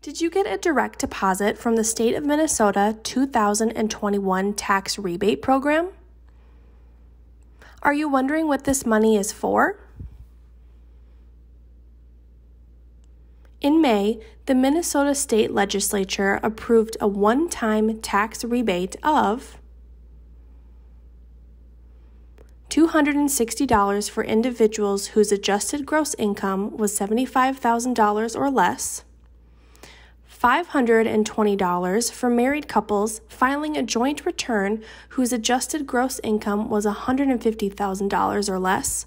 Did you get a direct deposit from the State of Minnesota 2021 tax rebate program? Are you wondering what this money is for? In May, the Minnesota State Legislature approved a one time tax rebate of $260 for individuals whose adjusted gross income was $75,000 or less, $520 for married couples filing a joint return whose adjusted gross income was $150,000 or less,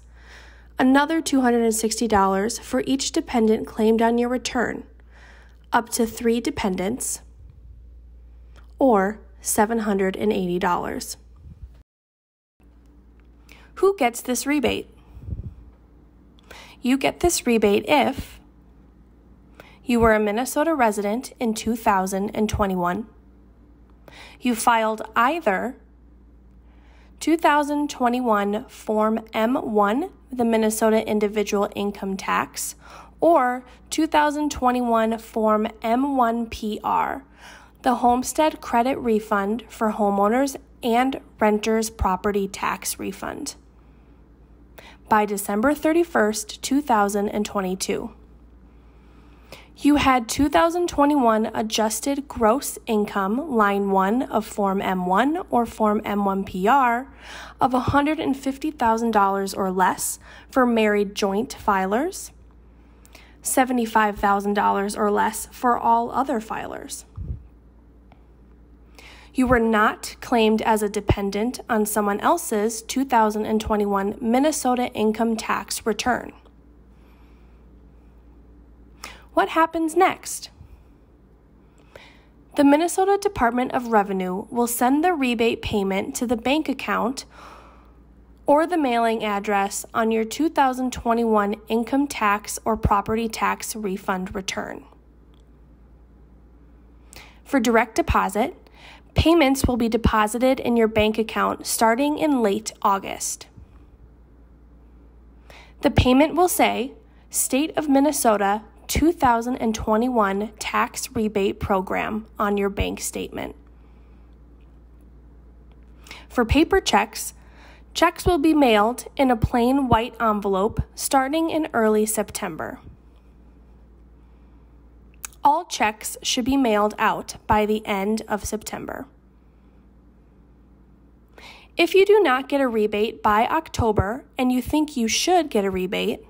another $260 for each dependent claimed on your return, up to three dependents, or $780. Who gets this rebate? You get this rebate if you were a Minnesota resident in 2021, you filed either 2021 Form M1, the Minnesota Individual Income Tax, or 2021 Form M1PR, the Homestead Credit Refund for Homeowners and Renters Property Tax Refund by December 31st, 2022. You had 2021 adjusted gross income, line 1 of Form M1 or Form M1PR, of $150,000 or less for married joint filers, $75,000 or less for all other filers. You were not claimed as a dependent on someone else's 2021 Minnesota income tax return. What happens next? The Minnesota Department of Revenue will send the rebate payment to the bank account or the mailing address on your 2021 income tax or property tax refund return. For direct deposit, Payments will be deposited in your bank account starting in late August. The payment will say State of Minnesota 2021 Tax Rebate Program on your bank statement. For paper checks, checks will be mailed in a plain white envelope starting in early September. All checks should be mailed out by the end of September. If you do not get a rebate by October and you think you should get a rebate,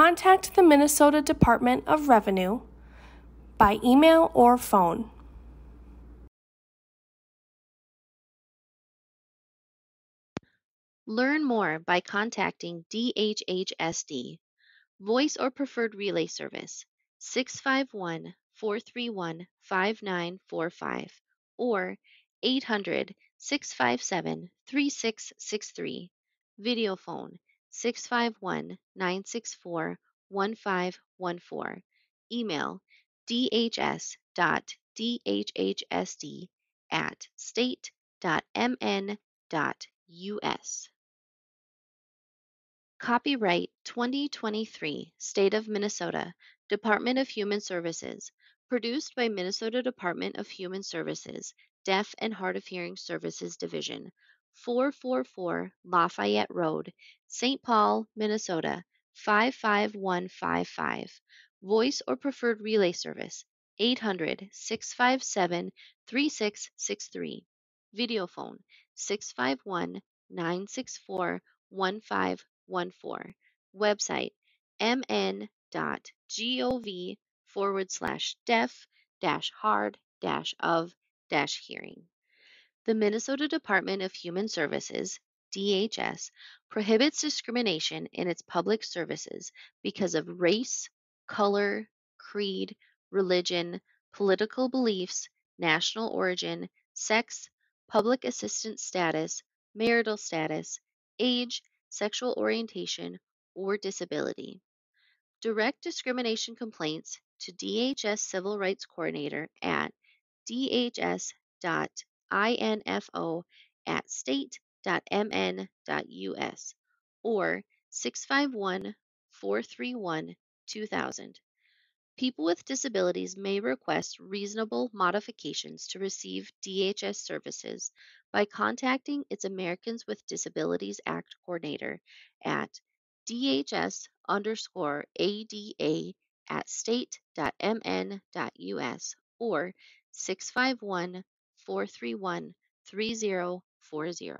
contact the Minnesota Department of Revenue by email or phone. Learn more by contacting DHHSD, Voice or Preferred Relay Service 651 431 5945 or 800 657 3663. Video phone 651 964 1514. Email dhs.dhhsd at state.mn.us. Copyright 2023 State of Minnesota, Department of Human Services, produced by Minnesota Department of Human Services, Deaf and Hard of Hearing Services Division, 444 Lafayette Road, St. Paul, Minnesota 55155. Voice or preferred relay service 800 657 3663. Video phone 651 964 1514. Website mn.gov forward slash deaf dash hard dash of dash hearing. The Minnesota Department of Human Services, DHS, prohibits discrimination in its public services because of race, color, creed, religion, political beliefs, national origin, sex, public assistance status, marital status, age, sexual orientation, or disability. Direct discrimination complaints to DHS Civil Rights Coordinator at dhs.info at state.mn.us or 651 431 2000. People with disabilities may request reasonable modifications to receive DHS services by contacting its Americans with Disabilities Act coordinator at DHS underscore ADA at state.mn.us or 651 431 3040.